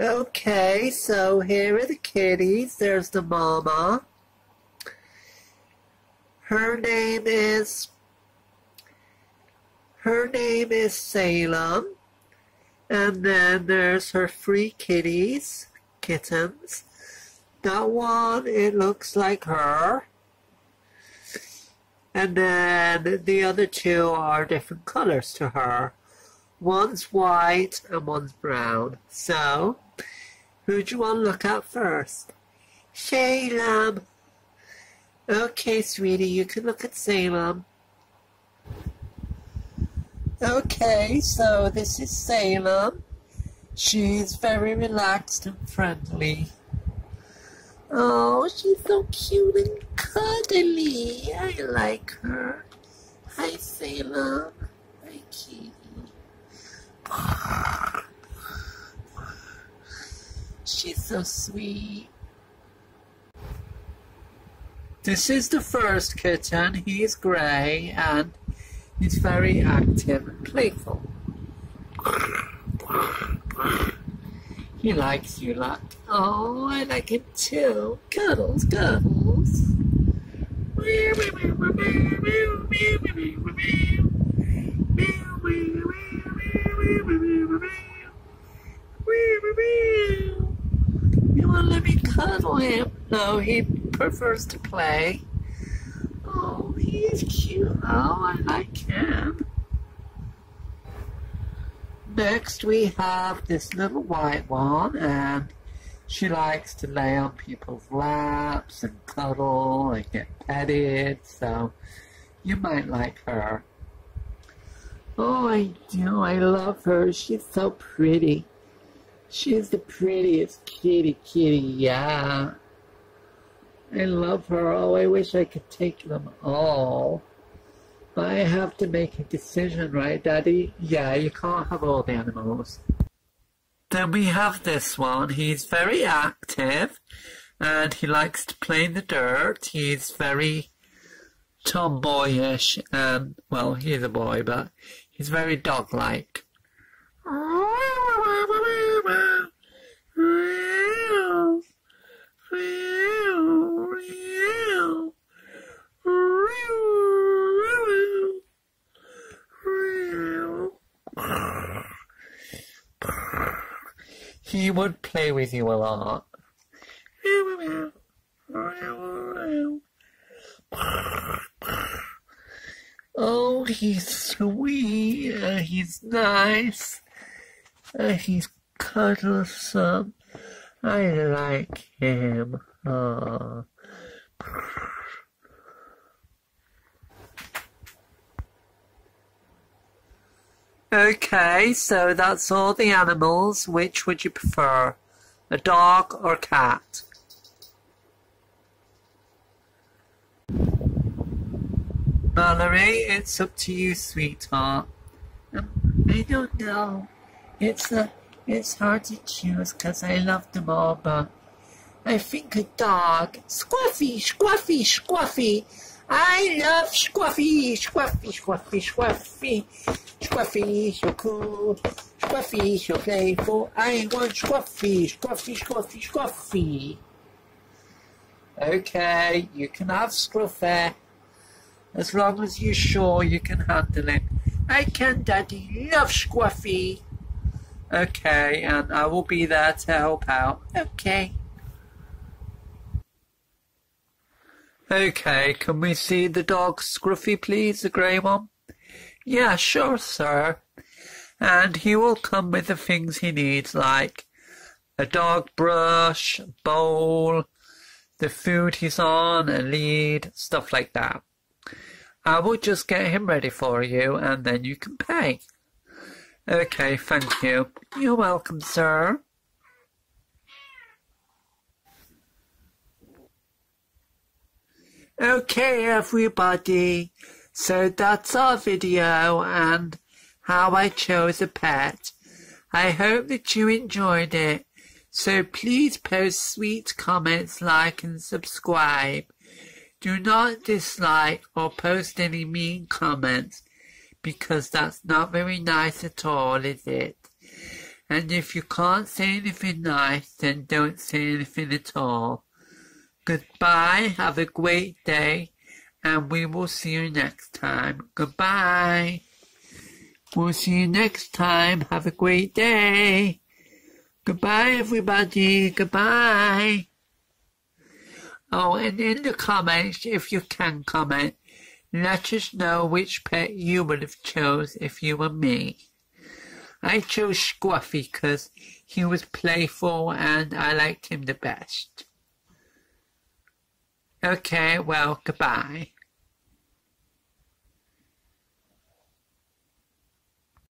Okay, so here are the kitties. There's the mama. Her name is her name is Salem. And then there's her three kitties, kittens. That one, it looks like her. And then the other two are different colors to her. One's white and one's brown. So, who do you want to look at first? Salem. Okay, sweetie, you can look at Salem. Okay, so this is Salem. She's very relaxed and friendly. Oh, she's so cute and cuddly. I like her. Hi, Salem. She's so sweet. This is the first kitten. He's grey and he's very active and playful. He likes you lot. Oh, I like him too. Cuddles, cuddles. Cuddle him? No, he prefers to play. Oh, he's cute. Oh, I like him. Next, we have this little white one, and she likes to lay on people's laps and cuddle and get petted, so you might like her. Oh, I do. I love her. She's so pretty. She's the prettiest kitty kitty, yeah. I love her. Oh, I wish I could take them all. But I have to make a decision, right, Daddy? Yeah, you can't have all the animals. Then we have this one. He's very active and he likes to play in the dirt. He's very tomboyish and, well, he's a boy, but he's very dog-like. He would play with you a lot. Oh, he's sweet. Uh, he's nice. Uh, he's cuddlesome. I like him. Aww. Okay, so that's all the animals. Which would you prefer? A dog or a cat? Mallory, it's up to you, sweetheart. Um, I don't know. It's uh, it's hard to choose because I love them all, but I think a dog. Scruffy, scruffy, scruffy. I love Scruffy, Scruffy, Scruffy, Scruffy. Scruffy, so cool. Scruffy, so playful. I want Scruffy, Scruffy, Scruffy, Scruffy. Okay, you can have Scruffy. As long as you're sure you can handle it. I can, Daddy. Love Scruffy. Okay, and I will be there to help out. Okay. Okay, can we see the dog Scruffy, please, the grey one? Yeah, sure, sir. And he will come with the things he needs, like a dog brush, bowl, the food he's on, a lead, stuff like that. I will just get him ready for you, and then you can pay. Okay, thank you. You're welcome, sir. Okay, everybody. So that's our video and how I chose a pet. I hope that you enjoyed it. So please post sweet comments, like and subscribe. Do not dislike or post any mean comments because that's not very nice at all, is it? And if you can't say anything nice, then don't say anything at all. Goodbye, have a great day, and we will see you next time. Goodbye. We'll see you next time. Have a great day. Goodbye, everybody. Goodbye. Oh, and in the comments, if you can comment, let us know which pet you would have chose if you were me. I chose Scruffy because he was playful and I liked him the best. Okay, well, goodbye.